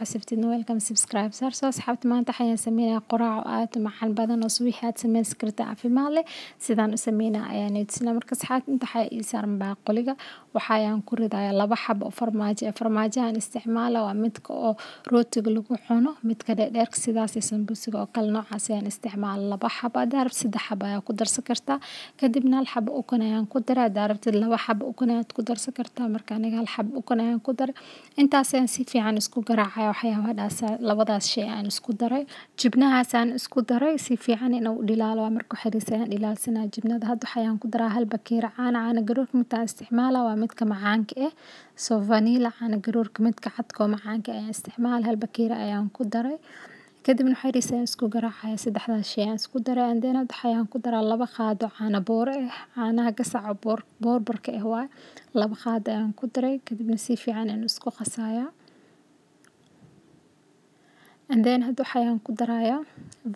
xasabtidna welcome subscribe saar soo asxaabta maanta waxayaan sameynaya qoraac oo aad u macaan badan oo subaxii aad sameysan karta caafimaad leh sidaan u sameynaa ayaan idisna marka asxaabta inta waxaa ii saaran baaqoliga waxayaan ku ridaya laba xabo oo farmaajo ah farmaajahan isticmaala waa midka oo rootiga lagu cuno midka dheerdheerka sidaas iyo sambuusiga oo kale noocaas ayaan isticmaala laba xabo hadaa rabtid saddex xabo ayaa ku darsan kartaa kadibna hal xabo ukun ayaan ku daray hadaa rabtid laba xabo ukun ayaad ku darsan kartaa marka aniga hal xabo ukun ayaan ku daray intaas ayaan si fiican isku garaacaya waxyaabahaas labadaas shay aan isku daray jibnahaasaan isku daray si fiican inuu dhilaalo marka xiriis ayaan dhilaalsanaa jibnada hadda waxayaan ku daraa hal bakeeri caana caana garoorka midkaan isticmaala waa midka macaanka ah soo vanilla caana garoorka midka cadka oo macaanka ayaan isticmaala hal bakeeri ayaan ku daray kadibna xiriis ayaan isku garaacaya saddexdaas shay ayaan isku daray andeen hadda waxayaan ku daraa laba qaado caana boore ah caanaha gasaca boor boorbarka ah waay laba qaado ayaan ku daray kadibna si fiican ayaan isku qasayaa andeen hadda waxayaan ku darayaa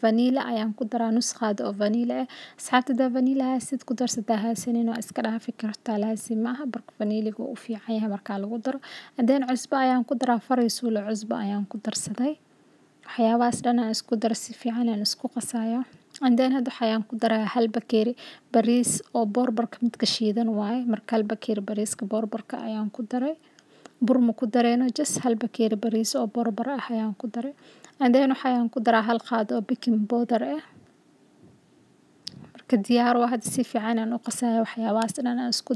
vanilla ayaan ku daraa nus qaado oo vanilla ah asxaabta hadaa vanilla haasid ku darsataa haasanin waa iska dhaafi kartaa laazim maaha barka vanilliga wuu u fiican yahay markaa lagu daro andeen cusbo ayaan ku daraa faraysuulo cusbo ayaan ku darsaday waxyaabahaas dhan aan isku daro si fiican aan isku qasaya andeen hadda waxayaan ku darayaa hal bakeeri bariis oo boorbarka midka shiidan waaye. Marka hal bakeeri bariiska boorbarka ayaan ku daray. Burma ku dareeno just hal bakeeri bariis oo boorbar ah ayaan ku daray. Andeen waxayaan ku daraa hal qaado oo baking powder ah marka diyaar waa hadda si fiican aan u qasaya waxyaabahaas dhan aan isku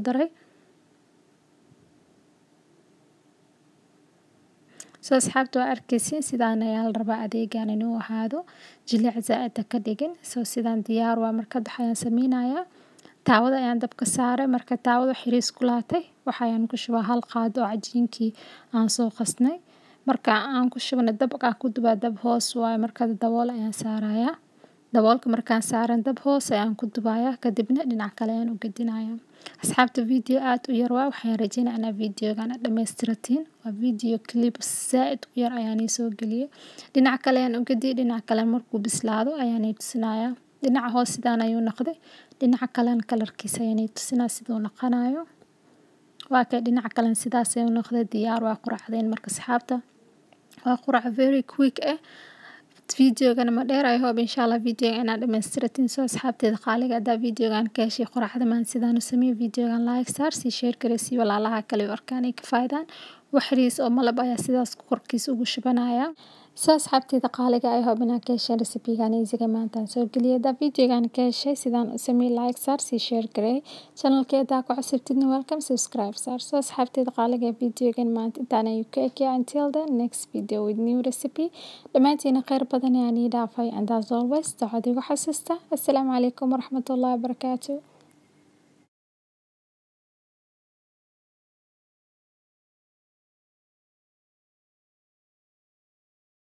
soo asxaabta waa arkeysin sidaan ayaa la rabaa adeegan inuu ahaado. Jilic zaa-ida ka dhigin. Soo sidaan diyaar waa markad waxayaan sameynayaa taawada ayaan dabka saaray. Marka taawada xiriis ku laatay waxayaan ku shubaa hal qaado oo cajiinkii aan soo qasnay. Marka aan ku shubnay dabka ku dubaa dab hoos waaye marka dabool ayaan saarayaa daboolka markaan saaran dab hoos ayaan ku dubayaa kadibna dhinac kale ayaan u gedinayaa asxaabta video aad u yar waa waxaan rajeynaa inaa videogan dhammaystiratiin waa video clip zaa-id u yar ayaan soo geliyay dhinac kale ayaan u gediyay dhinac kale markuu bislaado ayaan tusinayaa. Dhinaca hoos sidaan ayuu noqday dhinaca kalena kalarkiisa ayaan tusinaa siduu noqonayo waa dhinaca kalena sidaas ayuu noqday diyaar waa quracdeen marka asxaabta. Waa qurac very quick ah videogana ma dheer i hope insha allah videoga inaad dhammaystiratiin soo asxaabteeda qaaliga haddaa videogan ka heshay qoraxda maan sidaan u sameeyay videogan like saar sii share gareysii walaalaha kale u arkaan ay ka faa'idaan waxriis oo malab ayaa sidaas korkiisa ugu shubanaya. Soo asxaabteeda qaaliga i hope inaad ka hesheen recipegan maantaan soo geliyay haddaa videogan ka heshay sidaan u sameeyay like saar sii share garey channelkeeda ku cusubtidna welcome subscribe saar soo asxaabteeda qaaliga ee videogan maanta intaan ayuu ka ekaya until the next video with new recipe. Dhammaantiina kheyr badan ayaan ii dhaafay and as always daacad igu xasuusta. Assalaamu calaykum waraxmatullahi wabarakaatu